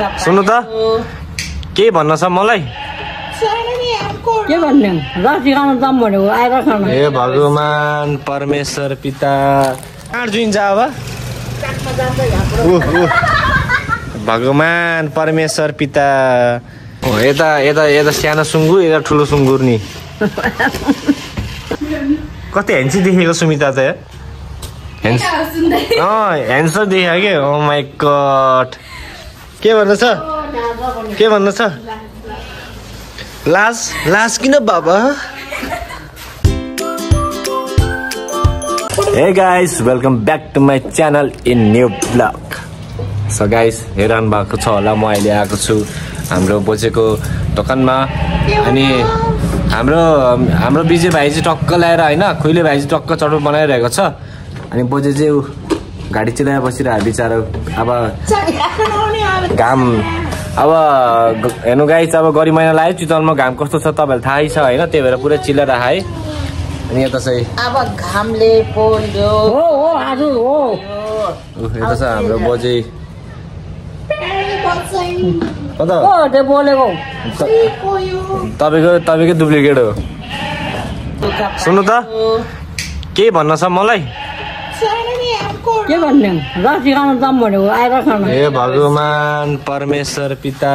सुन्नु त। के भन्न छ मलाई? के भन्ने? भनेको आएर हे भगवान परमेश्वर पिता। जुइन्छ अब। भगवान परमेश्वर पिता। हो, यता यता यता सानो सुँगुर यता ठुलो सुँगुर नि। कति ह्यान्सी देखेको सुमिता त यहाँ? ह्यान्स अँ ह्यान्सर देखेको के? ओ माई गड के भन्नु छ? के भन्नु छ? लाज लाज किन बाबा? Hey guys welcome back to my channel in new blog so guys हेरिरहनु भएको छ होला म अहिले आएको छु हाम्रो बोजेको दोकानमा। अनि हाम्रो हाम्रो विजय भाइ चाहिँ टक्क ल्याएर होइन खुइले भाइ चाहिँ टक्क चटो बनाइरहेको छ। अनि बोजे चाहिँ गाडी चिलाएर बसिरहेको बिचरा अब घाम अब हेर्नु गाई चाहिँ अब गरी महिना लाग्यो चितवनमा घाम कस्तो छ तपाईँलाई थाहै छ होइन? त्यही भएर पुरै चिलाएर है अनि यता चाहिँ अब घामले पोल्यो। हो हो आज हो। उ, यता छ हाम्रो बोजै। कता? बोलेको। त- तपाईँको तपाईँकै डुप्लिकेट हो। सुन्नु त। के भन्न छ मलाई? के भन्ने? रक्सी खानु जाउँ भनेको आएर खानु हे भगवान परमेश्वर पिता।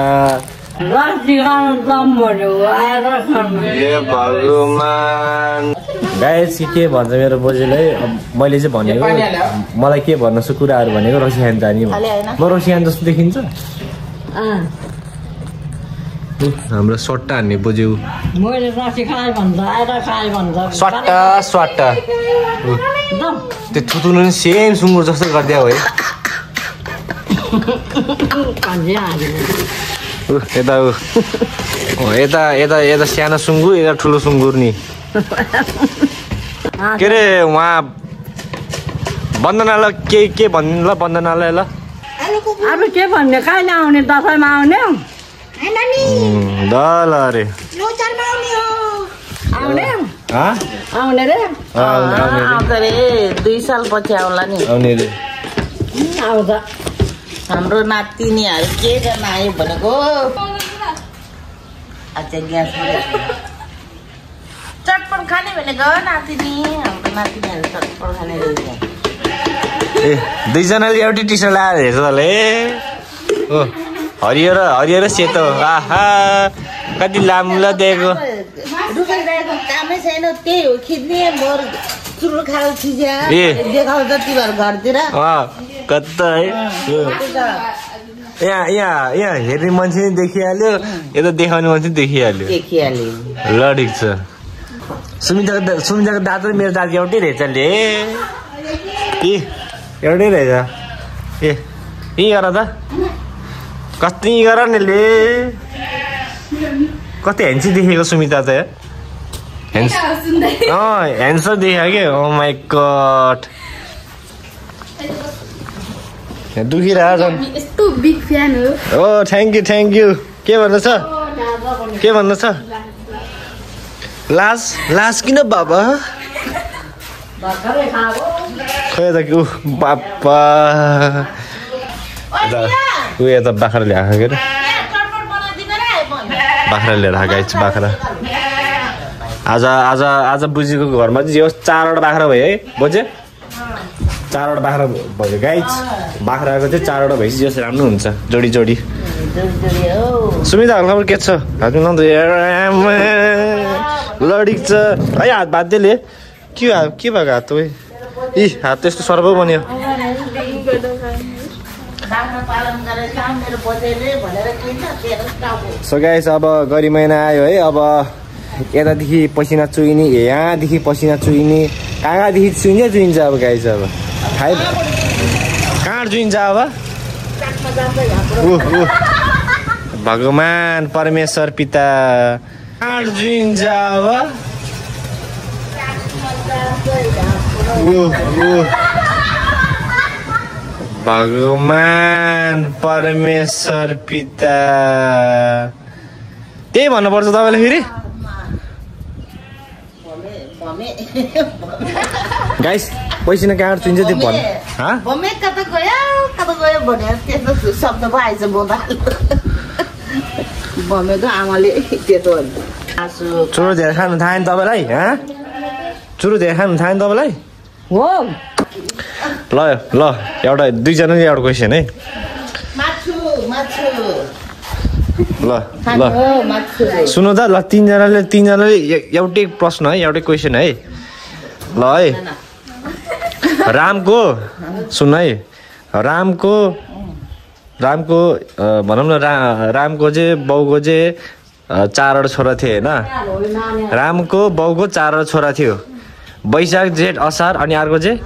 रक्सी खानु जाउँ भनेको आएर खानु हे भगवान। गायस के के भन्छ मेरो बोजूले? अब मैले चाहिँ भनेको मलाई के भन्नु छ कुराहरू भनेको रसियान जाने? म रसियान जस्तो देखिन्छ। हाम्रो सट्टा हान्ने बोज्यू। मैले रक्सी खाएँ भन्छ आएर खाएँ भन्छ सट्टा सट्टा। त्यो थुतुनु नि सेम सुँगुर जस्तो गरिदियो है यता यता यता यता सानो सुँगुर यता ठुलो सुँगुर नि। के अरे उहाँ वन्दनालाई के के भन्नु ल वन्दनालाई ल। अब के भन्ने? कहिले आउने? दसैँमा आउने ल ल अरे आउने हाँ? आउने रे रे। दुई साल पछि आउला नि आउने रे हाम्रो नातिनीहरू के गर्न आयो भनेको अच्छा ग्यास चटपट खाने भनेको नातिनी हाम्रो नातिनीहरू चटपट खाने रहेछ ए दुईजनाले एउटै टी सर्ट लगाएर हेर्छ तले ओ हरियो र हरियो र सेतो आहा कति लाम्रो दिएको कामै छैन त्यही हो खिच्ने खाल ए। देखाउँछ तिमीहरू घरतिर कता है यहाँ यहाँ यहाँ हेर्ने मान्छे नि देखिहाल्यो यता देखाउने मान्छे नि देखिहाल्यो देखिहाल्यो ल ठिक छ सुमिताको सुमिताको दाँत र मेरो दाँत एउटै रहेछ ले ए एउटै रहेछ ए यहीँ गर त कति गर कति ह्यान्सी देखेको सुमिता त। अँ ह्यान्सर देखेको के? ओ माई गड यहाँ दुखिरहेको छन्। यस्तो बिग फ्यान हो। Oh thank you thank you के भन्नु छ के भन्नु। छ लाज लाज किन बाबा? खोइ त ऊ यता ऊ यता बाख्रा ल्याएको के अरे बनाइदिनु रे बाख्रा आज आज आज बुझीको घरमा चाहिँ यो चारवटा बाख्रा भयो है बुझे चारवटा बाख्रा भयो गाइस बाख्राको चाहिँ चारवटा भएपछि जस राम्रो हुन्छ जोडी जोडी सुमिता खबर के छ लडिक छ है हात बाध्य के के भएको हात है इ हात त्यस्तो सर्व बन्यो सो गाइस अब गरी महिना आयो है अब यतादेखि पसिना चुइने यहाँदेखि पसिना चुइने कहाँ कहाँदेखि चुइन्छ चुइन्छ अब गाइस अब? थाहै कहाँ चुइन्छ अब। भगवान परमेश्वर पिता। कहाँ चुइन्छ अब। भगवान परमेश्वर पिता। त्यही भन्नुपर्छ तपाईँले फेरि? गाइस पैसा कहाँबाट चुन्छ त्यो भन्। हाँ? भमे कता गयो? कता गयो भनेर त्यस्तो शब्द पो आएछ बोदा भमेको आमाले त्यस्तो आँसु। चुरो धेरै खानु थाहा नि तपाईँलाई हाँ? चुरो धेरै खानु थाहा नि तपाईँलाई? हो। ल ल एउटा दुईजनाले एउटा क्वेसन है। ल ल। सुन्नु त ल तिनजनाले तिनजनाले एउटै प्रश्न है एउटै क्वेसन है। ल है। रामको सुन है। रामको रामको भनौँ न रा रामको चाहिँ बाउको चाहिँ चारवटा छोरा थिए होइन? रामको बाउको चारवटा छोरा थियो। वैशाख जेठ असार अनि अर्को चाहिँ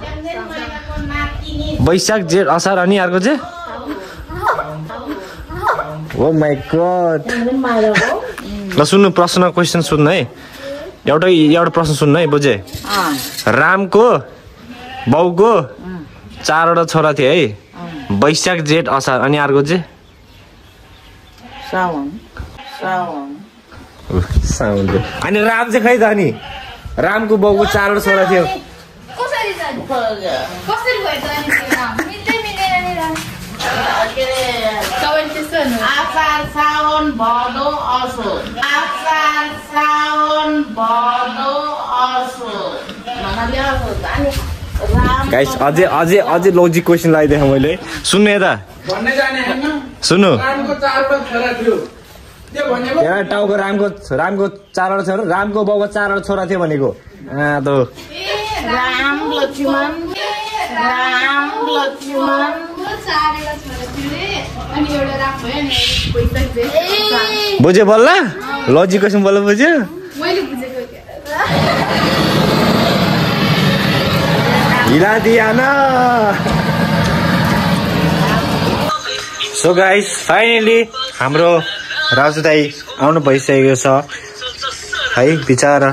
वैशाख जेठ असार अनि अर्को चाहिँ ओ माई गड ल सुन्नु प्रश्न क्वेसन सुन्नु है। एउटै एउटा प्रश्न सुन्नु है बुझे? रामको बाउको चारवटा छोरा थिए है। वैशाख जेठ असार अनि अर्को चाहिँ अनि राम चाहिँ खै त अनि? रामको बाउको चारवटा छोरा थियो। आषाढ साउन भदौ असोज आषाढ साउन भदौ राम गाइस अझै अझै अझै लजिक क्वेसन लगाइदिएँ मैले। सुन्नु यता। भन्ने जाने होइन। सुन्नु। रामको चारवटा छोरा थियो। त्यो भनेको यहाँ टाउको रामको रामको चारवटा छोरा रामको बाउको चारवटा छोरा थियो भनेको। राम लक्ष्मण। राम लक्ष्मण। बुझ्यो बल्ल? लजिक क्वेसन बल्ल बुझ्यो? हिला दियान सो गाइस फाइनली हाम्रो राजु दाई आउनु भइसकेको छ। है बिचरा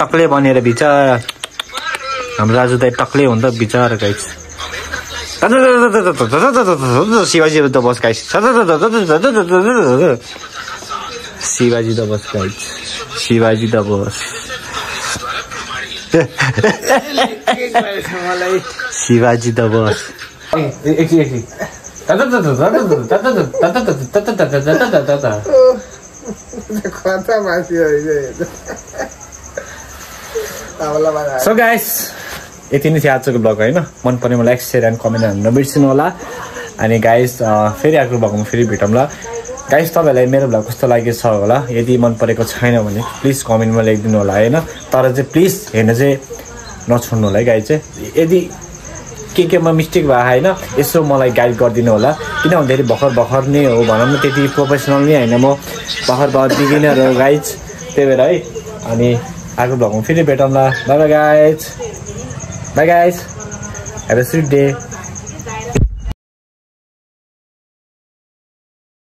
टक्ले बनेर बिचरा। हाम्रो राजु दाई टक्ले हुन् त बिचरा guys Shivaji the boss guys Shivaji the boss guys Shivaji the boss Shivaji the boss एकछिन एकछिन सो गाइस यति नै थियो आजको ब्लग होइन? मन पर्ने लाइक सेयर एन्ड कमेन्ट नबिर्सिनु होला अनि गाइस फेरि अर्को ब्लगमा फेरि भेटौँला। गाइस तपाईँहरूलाई मेरो ब्लग कस्तो लागेको छ होला? यदि मन परेको छैन भने प्लिज कमेन्टमा लेखिदिनु होला होइन? तर चाहिँ प्लिज हेर्न चाहिँ नछोड्नु होला है गाइस चाहिँ। यदि के केमा मिस्टेक भयो होइन यसो मलाई गाइड गरिदिनु होला। किन भन्दाखेरि भर्खर भर्खर नै हो भनौँ न त्यति प्रोफेसनल नै होइन म। भर्खर भर्खर बिगिनर हो गाइज त्यही भएर है। अनि अर्को भ्लगमा फेरि भेटौँला। Bye guys bye guys have a sweet day